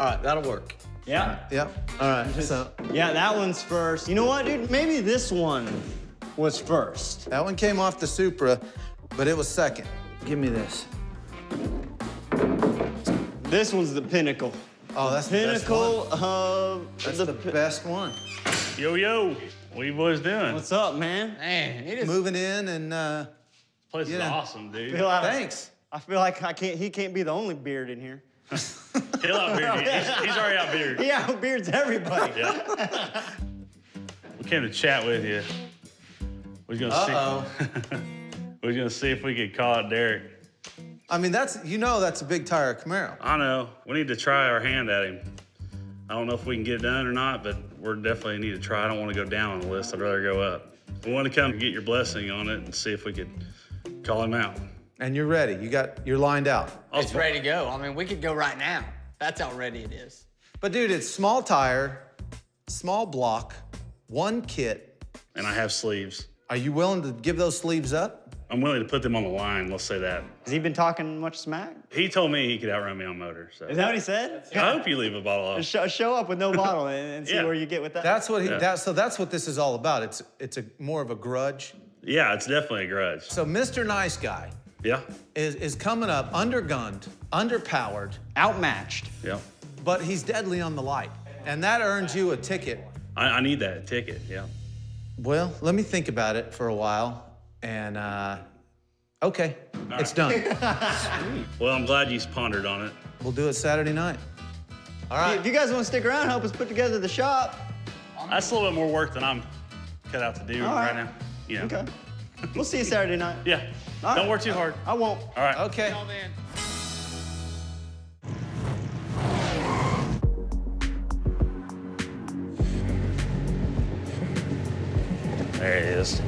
All right, that'll work. Yeah. Yep. All right. So Yeah, that one's first. You know what, dude? Maybe this one was first. that one came off the Supra, but it was second. Give me this. This one's the pinnacle. Oh, that's the best Pinnacle one. of That's the. the best one. Yo, yo, what you boys doing? What's up, man? Man, he just Moving in and uh, place is Yeah. awesome, dude. Feel like- thanks. I feel like I can't. He can't be the only beard in here. He'll outbeard you. He's, he's already outbearded. He outbeards everybody. Yeah. we came to chat with you. We're gonna Uh-oh. see. we was gonna see if we could call out Derek. I mean, that's you know that's a big tire Camaro. I know. We need to try our hand at him. I don't know if we can get it done or not, but we're definitely need to try. I don't want to go down on the list. I'd rather go up. We want to come and get your blessing on it and see if we could call him out. And you're ready. You got you're lined out. Oh, it's ready to go. I mean, we could go right now. That's how ready it is. But dude, it's small tire, small block, one kit. And I have sleeves. Are you willing to give those sleeves up? I'm willing to put them on the line. Let's say that. Has he been talking much smack? He told me he could outrun me on motor. So Is that what he said? I hope you leave a bottle off. Show, show up with no bottle and, and see Yeah. where you get with that. That's what he. Yeah. That, so that's what this is all about. It's it's a more of a grudge. Yeah, it's definitely a grudge. So Mr. Nice Guy Yeah, is is coming up undergunned, underpowered, outmatched. yeah. but he's deadly on the light, and that earns you a ticket. I, I need that ticket. Yeah. Well, let me think about it for a while, and uh, okay, it's done. Well, I'm glad you pondered on it. we'll do it Saturday night. All right. If you guys want to stick around, help us put together the shop. That's a little bit more work than I'm cut out to do All right. right. now. Yeah. Okay. We'll see you Saturday night. Yeah. All Don't right. work too hard. I won't. All right. Okay. There it is.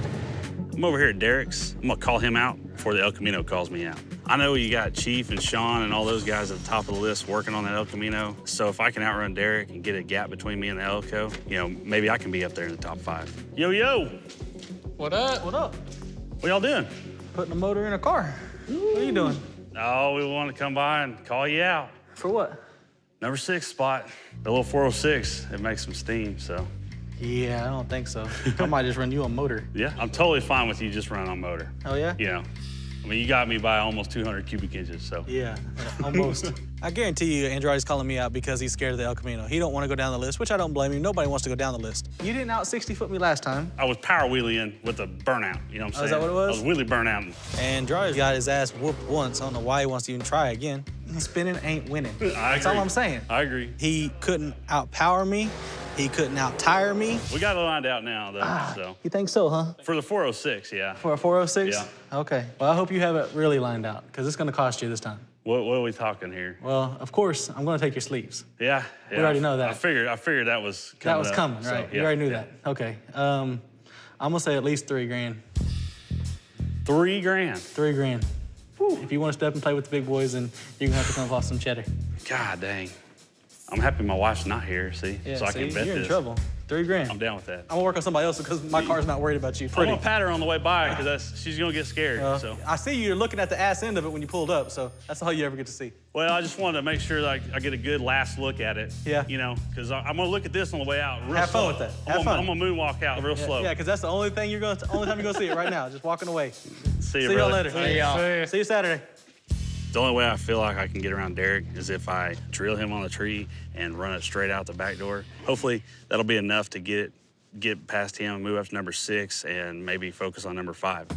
I'm over here at Derek's. I'm gonna call him out before the El Camino calls me out. I know you got Chief and Sean and all those guys at the top of the list working on that El Camino. So if I can outrun Derek and get a gap between me and the Elco, you know, maybe I can be up there in the top five. Yo, yo, What up? What up? what y'all doing? Putting a motor in a car. What are you doing? Oh, we want to come by and call you out. For what? Number six spot, the little 406, it makes some steam, so. Yeah, I don't think so. I might just run you on motor. Yeah, I'm totally fine with you just running on motor. Oh yeah? You know, I mean, you got me by almost 200 cubic inches, so. Yeah, almost. I guarantee you, Andrade's calling me out because he's scared of the El Camino. He don't want to go down the list, which I don't blame him. Nobody wants to go down the list. You didn't out 60 foot me last time. I was power wheeling with a burnout, you know what I'm Oh, saying? is that what it was? I was wheelie burnout. Andrade got his ass whooped once. I don't know why he wants to even try again. Spinning ain't winning. That's all agree. I'm saying. I agree. He couldn't outpower me. He couldn't out tire me. We got it lined out now, though, ah, so. You think so, huh? For the 406, yeah. For a 406? Yeah. Okay. Well, I hope you have it really lined out because it's going to cost you this time. What, what are we talking here? Well, of course, I'm going to take your sleeves. Yeah, yeah. already know that. I figured, I figured that was coming That was up, coming, so, right? yeah. You already knew that. Okay. Um, I'm gonna say at least three grand. Three grand. Three grand. If you want to step and play with the big boys, then you're gonna have to come off some cheddar. God dang. I'm happy my wife's not here, see? Yeah, so I see, can bet you're in this. trouble. Three grand. I'm down with that. I'm gonna work on somebody else because my car's not worried about you. I'm Pretty. gonna pat her on the way by because that's she's gonna get scared. Uh, so, I see you. You're looking at the ass end of it when you pulled up, so that's all you ever get to see. well, I just wanted to make sure that I, I get a good last look at it. Yeah. You know, because I'm gonna look at this on the way out. Real Have fun slow. with that. I'm Have gonna, fun. I'm gonna moonwalk out real Yeah, slow. Yeah, because that's the only thing you're gonna, only time you're gonna see it right now. Just walking away. See you, See y'all brother. later. See y'all. See you Saturday. The only way I feel like I can get around Derek is if I drill him on the tree and run it straight out the back door. Hopefully, that'll be enough to get it, get past him and move up to number six and maybe focus on number five.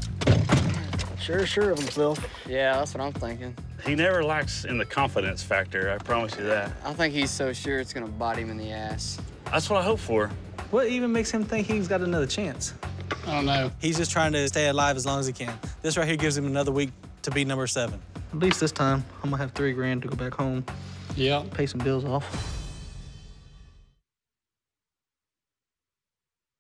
Sure, sure of himself. Yeah, that's what I'm thinking. He never lacks in the confidence factor. I promise you that. I think he's so sure it's gonna bite him in the ass. That's what I hope for. What even makes him think he's got another chance? I don't know. He's just trying to stay alive as long as he can. This right here gives him another week to be number seven. At least this time, I'm gonna have three grand to go back home, Yeah. pay some bills off.